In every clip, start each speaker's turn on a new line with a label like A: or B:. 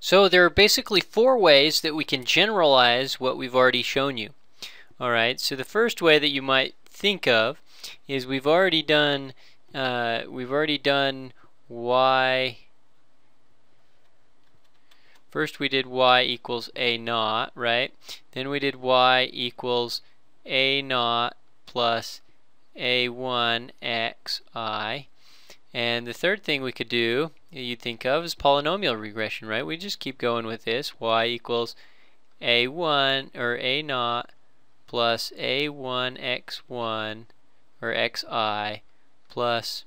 A: So there are basically four ways that we can generalize what we've already shown you. Alright, so the first way that you might think of is we've already done uh, we've already done y first we did y equals a naught right then we did y equals a naught plus a1 xi and the third thing we could do you think of is polynomial regression right? We just keep going with this. Y equals a1 or a naught plus a1 x1 or xi plus,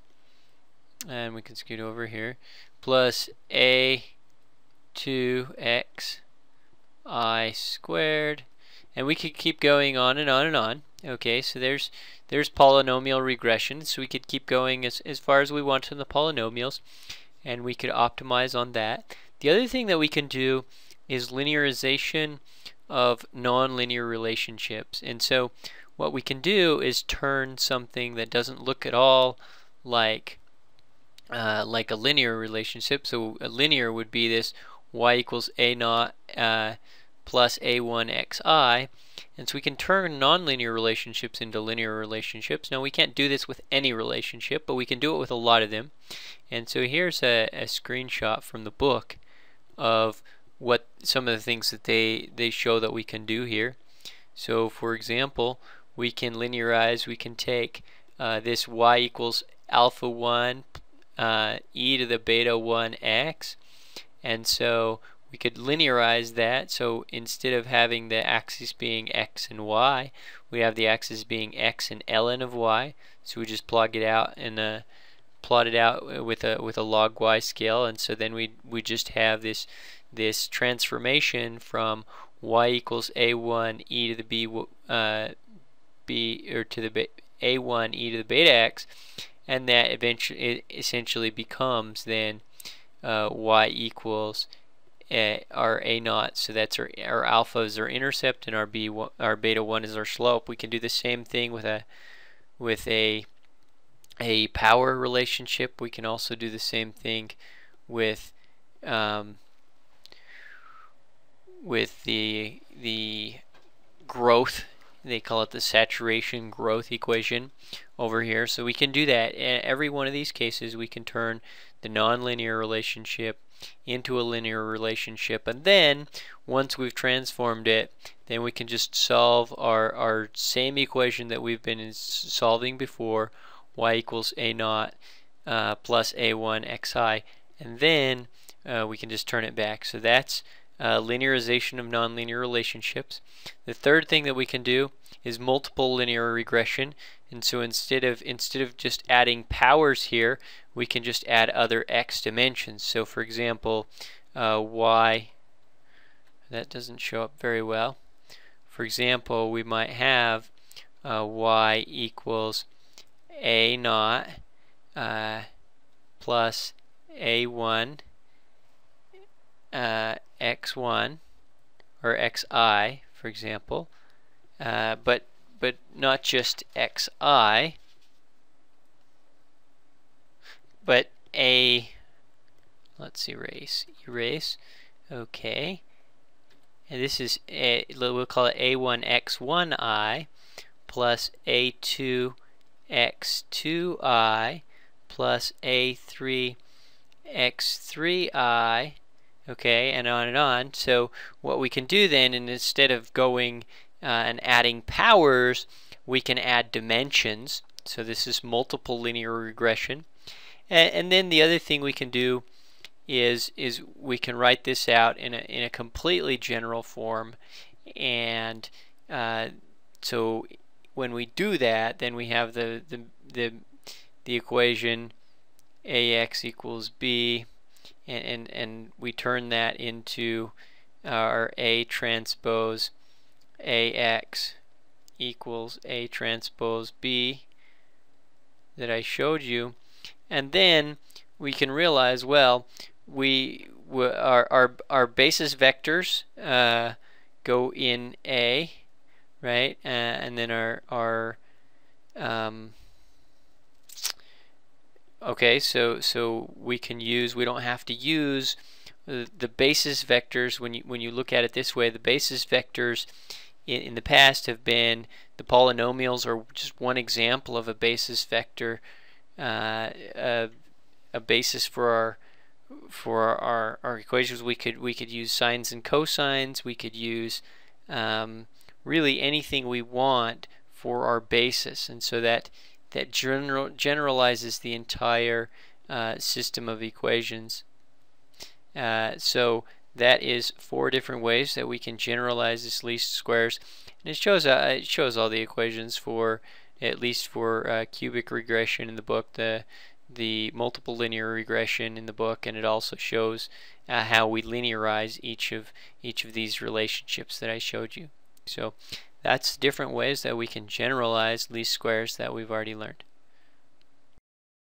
A: and we can scoot over here, plus a 2x i squared. And we could keep going on and on and on. Okay so there's there's polynomial regression. So we could keep going as, as far as we want in the polynomials and we could optimize on that the other thing that we can do is linearization of nonlinear relationships and so what we can do is turn something that doesn't look at all like uh, like a linear relationship. So a linear would be this y equals a naught uh, plus a1 xi. And so we can turn nonlinear relationships into linear relationships. Now we can't do this with any relationship, but we can do it with a lot of them. And so here's a, a screenshot from the book of what some of the things that they, they show that we can do here. So for example, we can linearize, we can take uh, this y equals alpha 1 uh, e to the beta 1 x and so we could linearize that. So instead of having the axis being x and y we have the axis being x and ln of y. So we just plug it out and uh, plot it out with a with a log y scale. And so then we we just have this this transformation from y equals a1 e to the b uh, b or to the a1 e to the beta x. And that eventually essentially becomes then uh, y equals our a naught so that's our, our alpha is our intercept and our b our beta 1 is our slope we can do the same thing with a with a a power relationship we can also do the same thing with um, with the the growth they call it the saturation growth equation over here. So we can do that. In every one of these cases, we can turn the nonlinear relationship into a linear relationship. And then, once we've transformed it, then we can just solve our, our same equation that we've been solving before, y equals a naught uh, plus a1 xi. And then uh, we can just turn it back. So that's uh, linearization of nonlinear relationships. The third thing that we can do is multiple linear regression. And so instead of instead of just adding powers here, we can just add other x dimensions. So for example, uh, y, that doesn't show up very well. For example, we might have uh, y equals a naught uh, plus a1 uh, x1 or xi, for example, uh, but but not just xi, but a. Let's erase, erase. Okay, and this is a, we'll call it a1x1i plus a2x2i plus a3x3i okay, and on and on. So what we can do then, and instead of going uh, and adding powers, we can add dimensions. So this is multiple linear regression. And, and then the other thing we can do is is we can write this out in a in a completely general form, and uh, so when we do that, then we have the the the, the equation ax equals b and, and, and we turn that into our A transpose AX equals A transpose B that I showed you. And then we can realize well we our, our, our basis vectors uh, go in A right? Uh, and then our our um, Okay, so so we can use we don't have to use the, the basis vectors, when you, when you look at it this way, the basis vectors in, in the past have been the polynomials are just one example of a basis vector, uh, a, a basis for our for our, our equations. We could we could use sines and cosines. We could use um, really anything we want for our basis. And so that that general generalizes the entire uh, system of equations. Uh, so that is four different ways that we can generalize this least squares and it shows uh, it shows all the equations for at least for uh, cubic regression in the book the the multiple linear regression in the book and it also shows uh, how we linearize each of each of these relationships that I showed you. So that's different ways that we can generalize least squares that we've already learned.